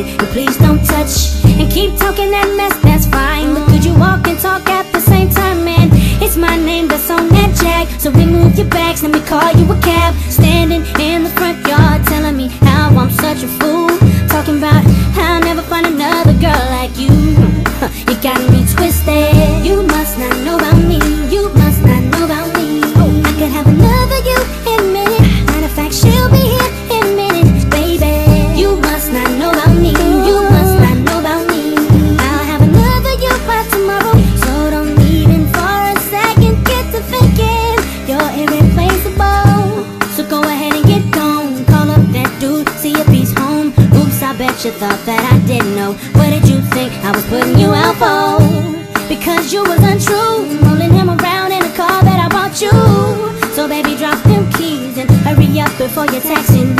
And please don't touch and keep talking that mess, that's fine. But could you walk and talk at the same time, man? It's my name that's on that jack. So remove your bags, let me call you a cab. Standing in the front yard, telling me how I'm such a fool. Bet you thought that I didn't know. What did you think I was putting you out for? Because you was untrue, rolling him around in a car that I bought you. So baby, drop them keys and hurry up before your taxi leaves.